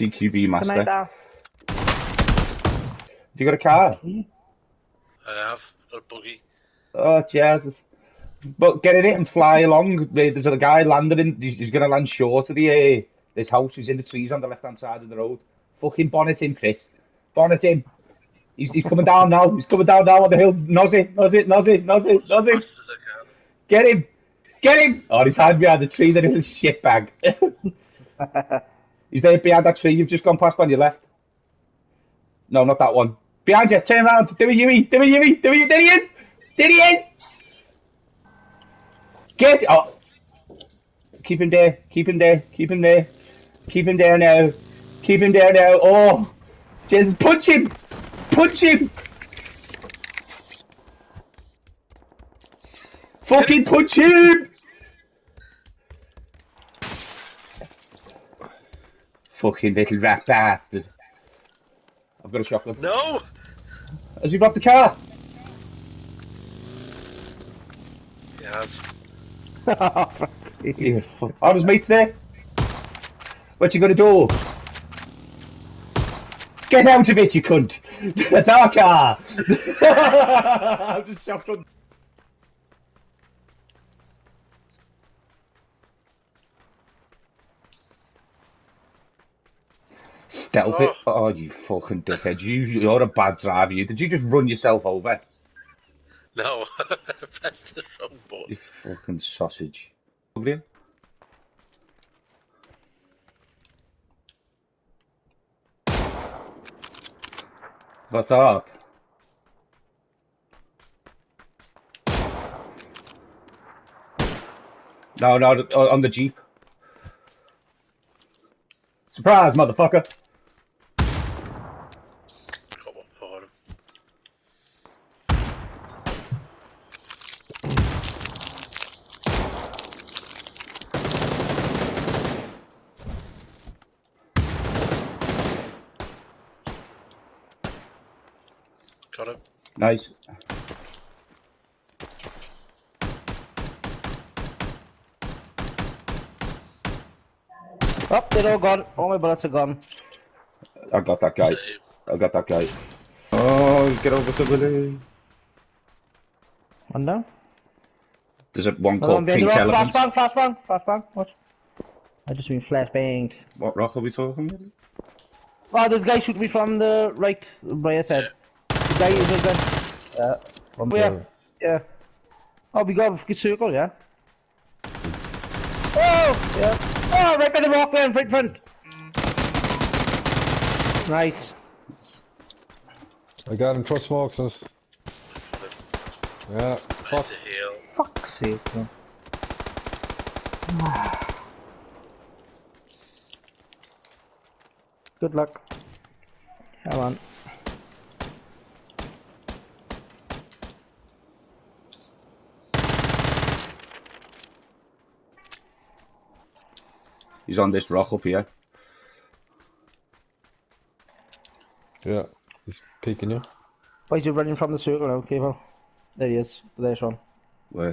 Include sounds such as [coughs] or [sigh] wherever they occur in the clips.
CQB master. night, Dal. you got a car? I have. Got a buggy. Oh, Jesus. But get in it and fly along. There's a guy landing in. He's, he's going to land short of the uh, this house. He's in the trees on the left hand side of the road. Fucking bonnet him, Chris. Bonnet him. He's, he's coming down now. He's coming down now on the hill. Nose it, nose it, nose it, nose it, nose it. Fast as I can. Get him! Get him! Oh, he's hiding behind the tree. That is a shit bag. [laughs] he's there behind that tree. You've just gone past on your left. No, not that one. Behind you. Turn around. Do a Yui. Do a Yui. Do a There he is. He. Get. Oh. Keep him there. Keep him there. Keep him there. Keep him there now. Keep him there now. Oh. Just punch him. Punch him. Fucking punch him! Fucking little rat bastard. I've got a shotgun. No! Has he robbed the car? Yes. [laughs] oh, fuck's sake. Yeah, fuck. Oh, there's mates there. What you gonna do? Get out of it, you cunt! [laughs] That's our car! [laughs] I've just Stealth oh. it. Oh, you fucking dickhead. You, you're a bad driver. You. Did you just run yourself over? No. [laughs] Pressed the wrong button. You fucking sausage. What's up? No, no, on the Jeep. Surprise, motherfucker! Got one for him. Got him. Nice. Oh, they're all gone. All my bullets are gone. I got that guy. Save. I got that guy. Oh, get over to Willie. One down. There's a one called behind Pink the rock. Flash bang, flash bang, flash bang. Watch. I just been flash banged. What rock are we talking about? Oh, there's a guy shooting me from the right, by your side. The guy is. Yeah. One oh, Yeah. down. Yeah. Oh, we got a good circle, yeah? Oh! Yeah. Oh, right by the rock there in front, front. Nice. I got him. Trust us. Yeah. Fuck. Fuck's sake, man. [sighs] Good luck. Come on. He's on this rock up here. Yeah. He's peeking you. Why is he running from the circle now, Cable? There he is. There, Sean. Where?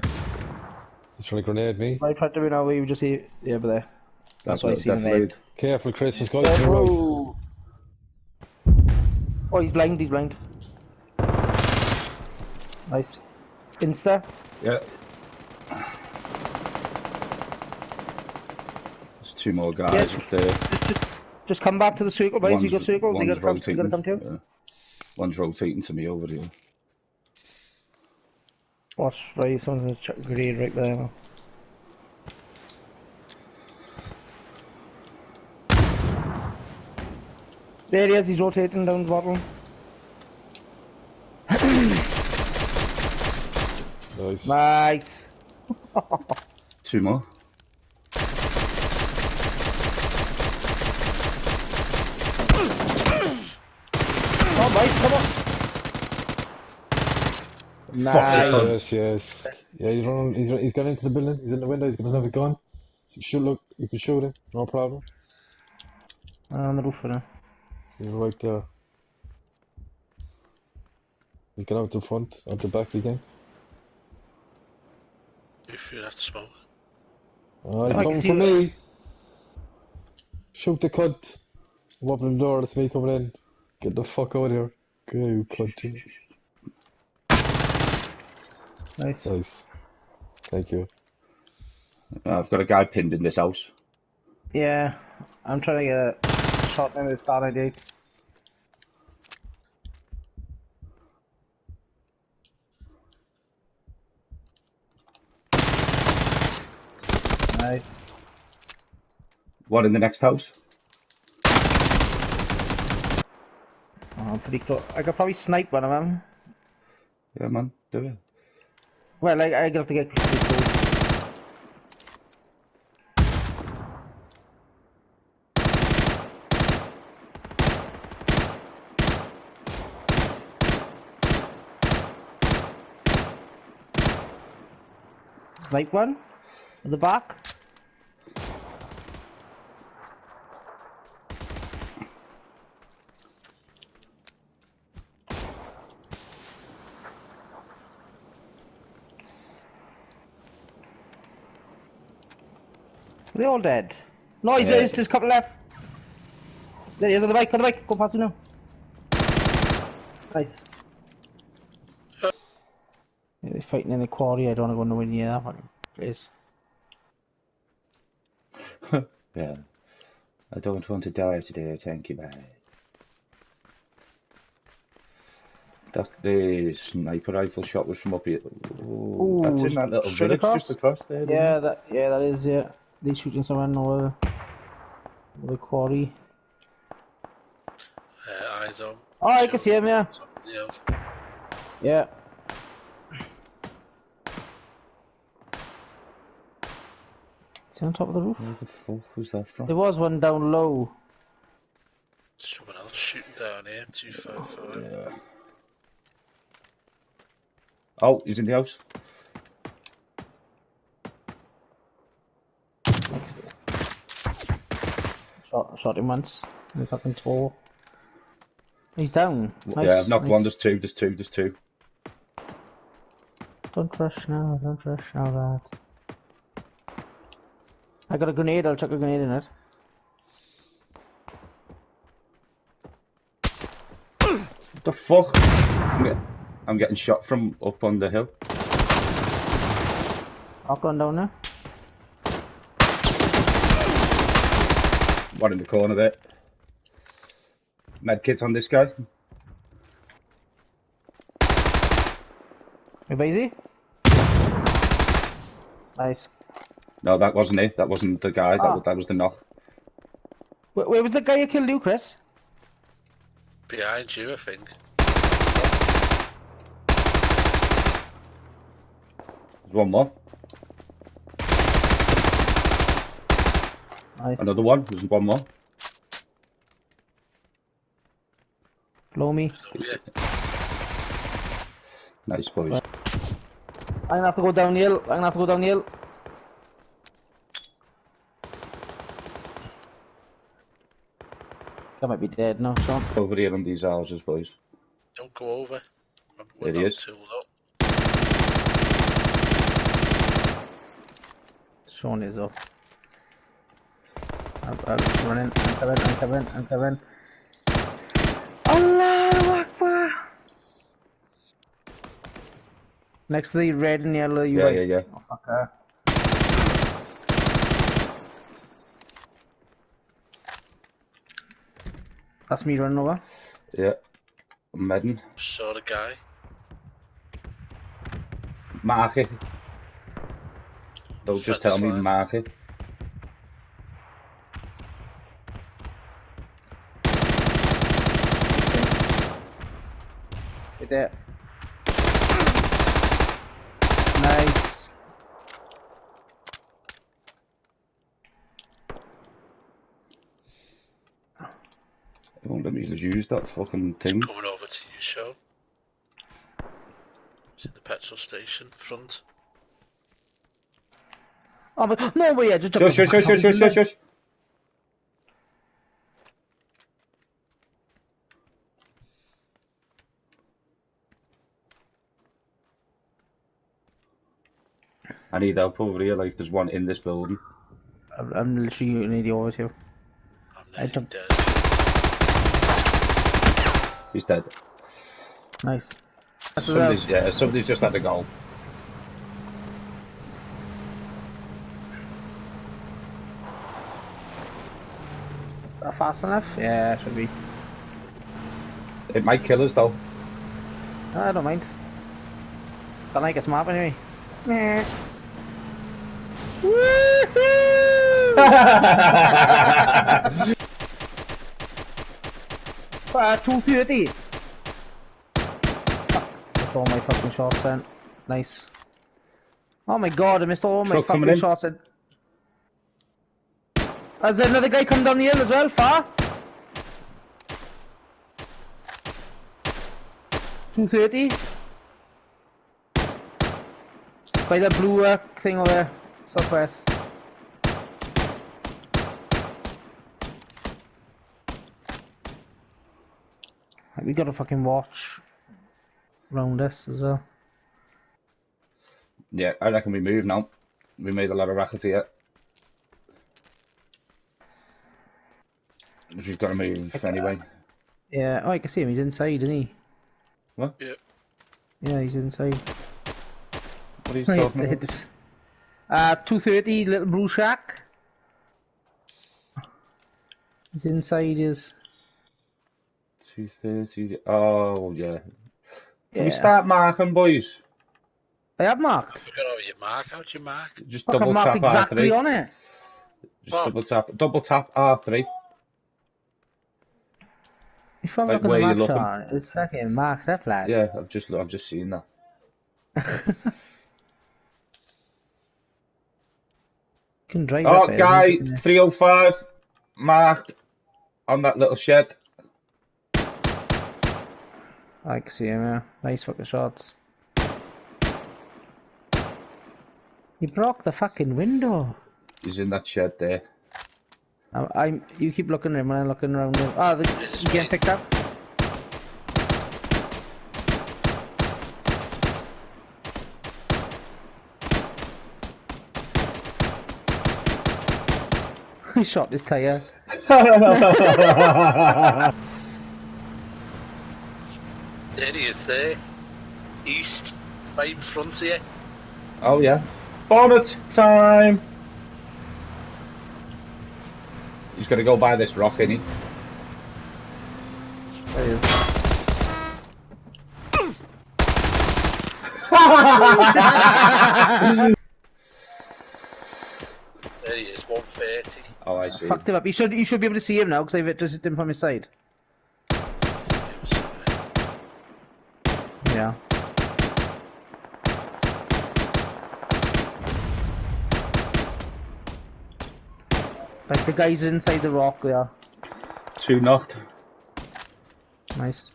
He's trying to grenade me. Right in front of me now, we just see. Yeah, over there. That's why I see him definitely. Careful, Chris. There's guys to your right. Oh. oh, he's blind, he's blind. Nice. Insta. Yeah. Two more guys Yes. up there. Just come back to the circle, boys. You got One's- circle. They one's come, they gotta rotating, come to yeah. One's rotating to me over here. Watch, right, someone's ch- grenade right there now. There he is, he's rotating down the bottom. [coughs] Nice. Nice. Two more. Oh, come on. Nice. Yes, yes. Yeah, he's running. He's, he's got into the building. He's in the window. He's got another a gun. should look. You can shoot him. No problem. On the roof for. He's right there. He's gone out the front, out the back again. If you that smoke. Oh, he's I coming for me. Shoot the cunt. I'm opening the door, it's me coming in. Get the fuck out of here. Go, you cunt. you. Nice. Nice. Thank you. Uh, I've got a guy pinned in this house. Yeah, I'm trying to get a shot in the start ID. Nice. What in the next house. Oh, pretty close. I could probably snipe one of them. Yeah, man, do it. Well, I, I have to get pretty close. Snipe one at the back. All dead. No, he's Yeah. there's just a couple left. There he is on the bike, on the bike. Go past him now. Nice. Yeah, they're fighting in the quarry. I don't want to go nowhere near that fucking place. [laughs] Yeah. I don't want to die today, thank you, bye. That the sniper rifle shot was from up here. Ooh, that's in that little straight village across? just across there. isn't Yeah, that yeah, that is yeah. They're shooting someone over over the quarry. Uh, eyes on. Oh, I can see him. Yeah, Top of the hill. yeah. Is he on top of the roof? Where the fuck was that from? There was one down low. Someone else shooting down here. Two five five. Yeah. Oh, he's in the house. I can see it. Shot, him once. In the fucking toe. He's down. Nice, yeah, I've knocked nice. one. There's two. There's two. There's two. Don't rush now. Don't rush now, lad. I got a grenade. I'll chuck a grenade in it. What the fuck? I'm, get, I'm getting shot from up on the hill. I'll gone down there. One in the corner there. Med kits on this guy. Hey, Basie? Nice. No, that wasn't it. That wasn't the guy. That, Ah. was, that was the knock. Where, where was the guy who killed you, Chris? Behind you, I think. There's one more. Nice. Another one. There's one more. Blow me. Yeah. Nice boys. Right. I'm gonna have to go down the hill. I'm gonna have to go down the hill. That might be dead now, Sean. Over here on these houses, boys. Don't go over. We're There he not is. too. Sean is up. I'm, I'm running. I'm coming. I'm coming. I'm coming. Allahu Akbar! Next to the red and yellow, you Yeah, right. yeah, yeah. Oh, fuck her. That's me running over. Yeah. I'm medding. Saw the guy. Mark it. Don't just tell me fine. mark it. Right there. Nice. They won't let me use that fucking thing. Coming over to you, show. It's in the petrol station front. Oh, but no way! I just Shush, shush, shush, shush, shush, shush, I need help over here, like there's one in this building. I'm, I'm literally nearly over to you. I'm don't- dead. He's dead. Nice. That's what I Somebody's, yeah, somebody's just had a goal. Uh, fast enough? Yeah, should be. It might kill us though. Uh, I don't mind. Don't like a map anyway. Meh. Uh, 230. Missed all my fucking shots then. Nice. Oh my god, I missed all my coming fucking in. shots then. Has another guy come down the hill as well, far? 230. By the blue uh, thing over there. Southwest. We gotta fucking watch round this as well. Yeah, I reckon we move now. We made a lot of racket here. We've got to move anyway. Yeah, oh, I can see him. He's inside, isn't he? What? Yep. Yeah, he's inside. What are you [laughs] Right, talking about? it's- Uh, 230, Little Blue Shack. He's inside his. Two thirty. Oh yeah. Can we Yeah. start marking, boys? I have I marked. forgot how you mark. How'd you mark? Just Fuck, I've double marked tap exactly R3. on it. Just Oh. double tap. Double tap R3. If I'm Like, looking where at you the map looking? chart, it's fucking marked up, lad. Yeah, I've just I've just seen that. [laughs] can drive Oh, up it, guy, isn't it? 305 marked on that little shed. I can see him, yeah. Nice fucking shots. He broke the fucking window. He's in that shed there. I'm, I'm you keep looking at him and I'm looking around him. Oh, the, This he's getting picked up. [laughs] he shot his tire. [laughs] [laughs] There he is there. East. Right in front of you. oh yeah. Bonnet time. He's gonna go by this rock, ain't he? There he is. There he is, 130. Oh, I see. Fucked him up. You should you should be able to see him now because I've just hit him from his side. Yeah. Like the guys inside the rock there. Two knocked. Nice.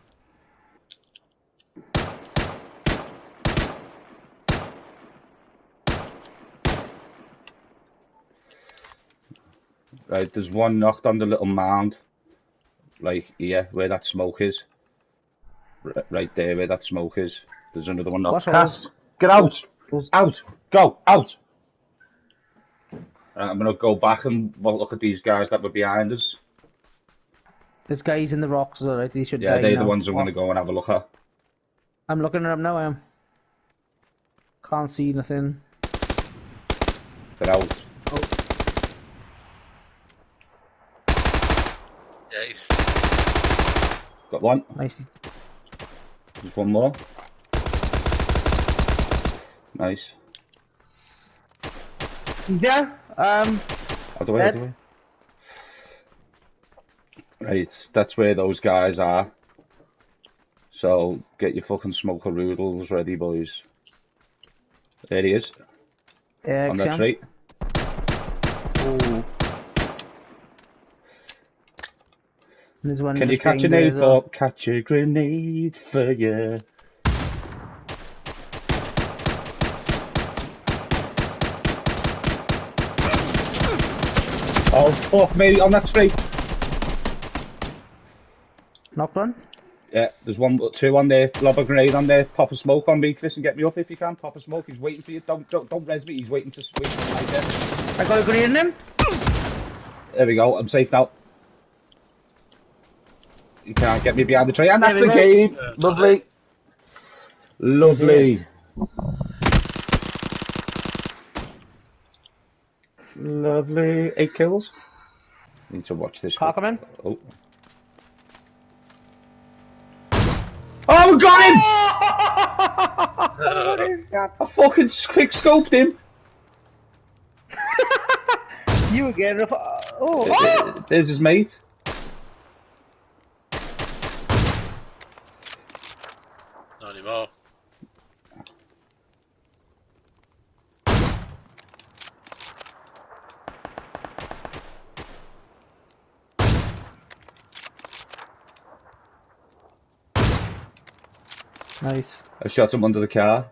Right, there's one knocked on the little mound. Like here, where that smoke is. R- Right there, where that smoke is. There's another one knocked. Cass, get out! Out! Go! Out! Right, I'm gonna go back and well, look at these guys that were behind us. There's guys in the rocks, alright. They should Yeah, die they're now. the ones I'm Oh, gonna go and have a look at. I'm looking at them now. I am. Can't see nothing. Get out. Oh. Yeah, he's Got one. Nice. There's one more. Nice. Yeah. Um. Out the way, out the way. Right, that's where those guys are. So get your fucking smoker roodles ready, boys. There he is, Yeah. on that tree. There's one Can you catch a behind there nade as well. for catch a grenade for you? Oh fuck me on that tree. Knocked one. Yeah, there's one, two on there. Lob a grenade on there. Pop a smoke on me, Chris, and get me up if you can. Pop a smoke. He's waiting for you. Don't, don't, don't res me. He's waiting to wait for my. I got a grenade in him. There we go. I'm safe now. You can't get me behind the tree, and that's There the go. game. Yeah, Lovely. Lovely. Lovely. Eight kills. Need to watch this. Car coming. Oh. Oh, we got him! [laughs] I fucking quick scoped him. [laughs] You again. Oh, oh! There's his mate. Not anymore. Nice. I shot him under the car.